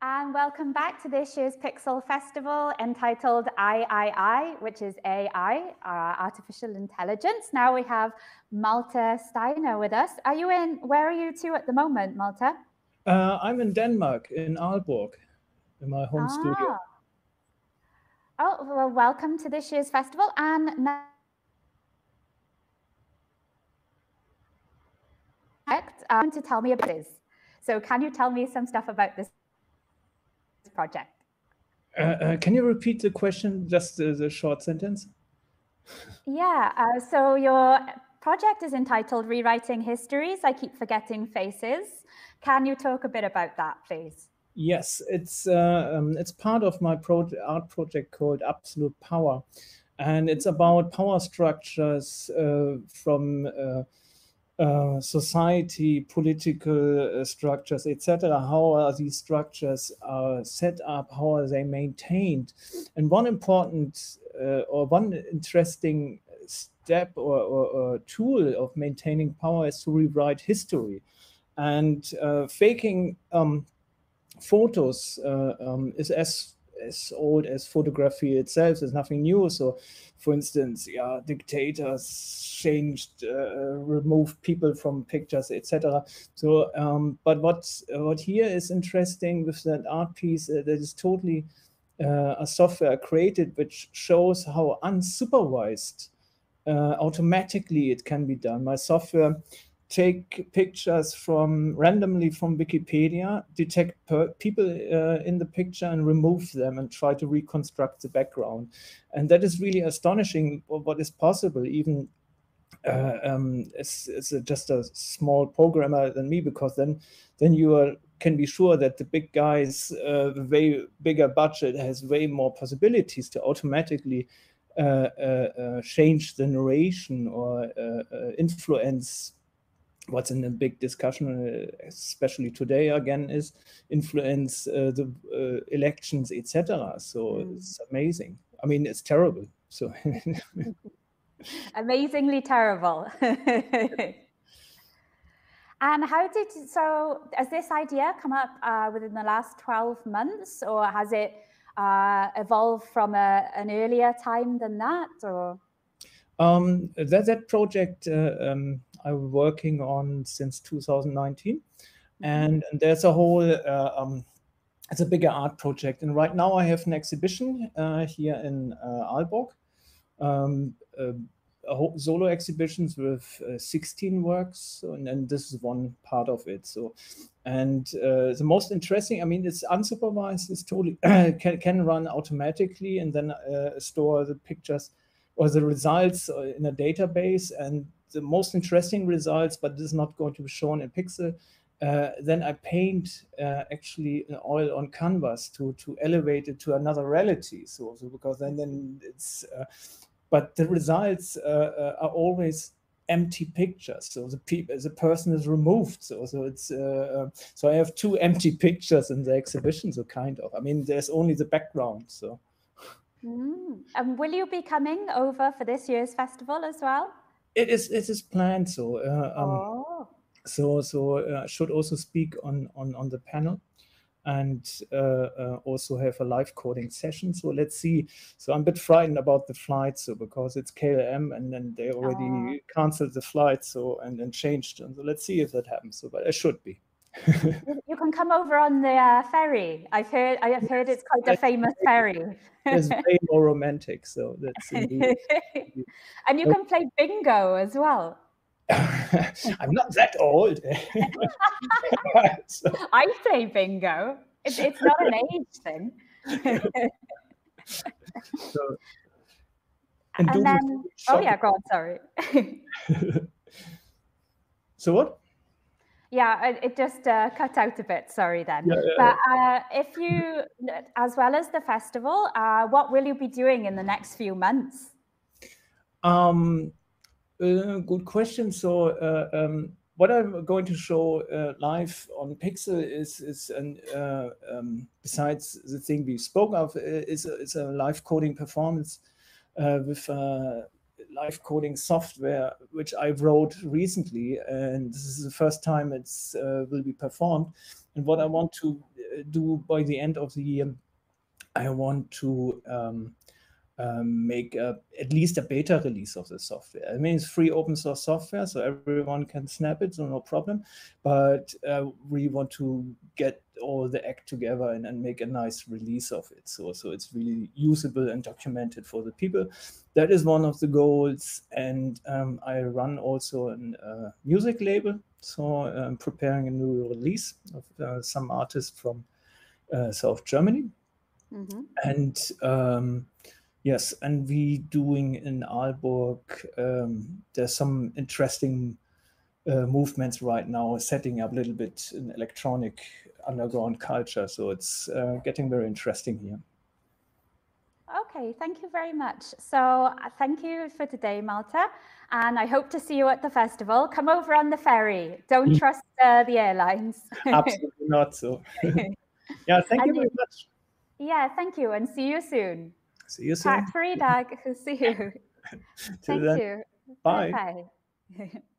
And welcome back to this year's Piksel Festival entitled III, which is AI, uh, Artificial Intelligence. Now we have Malte Steiner with us. Are you in, where are you two at the moment, Malte? Uh, I'm in Denmark, in Aalborg, in my home ah. studio. Oh, well, welcome to this year's festival. And now um, to tell me about this. So can you tell me some stuff about this project. Uh, uh, can you repeat the question, just the short sentence? Yeah, uh, so your project is entitled Rewriting Histories. I keep forgetting faces. Can you talk a bit about that, please? Yes, it's uh, um, it's part of my pro art project called Absolute Power, and it's about power structures uh, from uh, society, political uh, structures, etc. How are these structures uh, set up? How are they maintained? And one important uh, or one interesting step or, or, or, tool of maintaining power is to rewrite history. And uh, faking um, photos um, is as as old as photography itself. There's nothing new. So, for instance, yeah, dictators changed, uh, removed people from pictures, etc. So, um, but what what here is interesting with that art piece uh, that is totally uh, a software created which shows how unsupervised uh, automatically it can be done. My software take pictures from randomly from Wikipedia, detect people uh, in the picture and remove them and try to reconstruct the background. And that is really astonishing what is possible, even uh, um, as, as a, just a small programmer than me, because then then you are, can be sure that the big guys, uh, way bigger budget, has way more possibilities to automatically uh, uh, uh change the narration or uh, influence what's in the big discussion, especially today again, is influence the elections, etc. So mm. it's amazing. I mean, it's terrible. So. Amazingly terrible. and how did so? Has this idea come up uh, within the last twelve months, or has it uh, evolved from a, an earlier time than that, or? Um, that that project uh, um, I'm working on since 2019, mm-hmm. and, and there's a whole uh, um, it's a bigger art project. And right now I have an exhibition uh, here in uh, Aalborg. Um, uh, solo exhibitions with uh, 16 works and, and, this is one part of it so and uh, the most interesting i mean it's unsupervised it's totally can, can run automatically and then uh, store the pictures or the results uh, in a database and the most interesting results but this is not going to be shown in Piksel uh, then I paint uh, actually an oil on canvas to to elevate it to another reality. So, so because then then it's uh, but the results uh, uh, are always empty pictures. So the people, the person is removed. So so it's so I have two empty pictures in the exhibition. So kind of. I mean, there's only the background. So. Mm. And will you be coming over for this year's festival as well? It is. It is planned. So. Uh, um, oh. So so uh, I should also speak on on on the panel and uh, uh, also have a live coding session. So let's see. So I'm a bit frightened about the flight, so because it's KLM and then they already oh. canceled the flight, so and then changed. And so let's see if that happens. So, but I should be. You can come over on the uh, ferry. I've heard. I have heard it's quite a famous ferry. it's way more romantic. So that's. And you can play bingo as well. I'm not that old. so. I play bingo. It's, it's not an age thing. so, and, and then, oh yeah, go on. Sorry. so what? Yeah, it just uh, cut out a bit. Sorry, then. Yeah, yeah, but uh, if you, as well as the festival, uh, what will you be doing in the next few months? Um, uh, good question. So uh, um, what I'm going to show uh, live on Piksel is is an uh, um, besides the thing we spoke of is a, is a live coding performance uh, with live coding software which I wrote recently, and this is the first time it's will be performed. And what I want to do by the end of the year, I want to um, um, make a, at least a beta release of the software. I mean, it's free open source software, so everyone can snap it, so no problem. But uh, we want to get all the act together and, and make a nice release of it. So, so it's really usable and documented for the people. That is one of the goals. And um, I run also a uh, music label. So I'm preparing a new release of uh, some artists from uh, South Germany. Mm -hmm. And um, Yes, and we doing in Aalborg, um, there's some interesting uh, movements right now, setting up a little bit in electronic underground culture. So it's uh, getting very interesting here. Okay, thank you very much. So uh, thank you for today, Malte. And I hope to see you at the festival. Come over on the ferry. Don't mm. trust uh, the airlines. Absolutely not. So, yeah, thank and you very much. Yeah, thank you, and see you soon. See you soon. Tack för idag. See you. Thank then. you. Bye. Bye.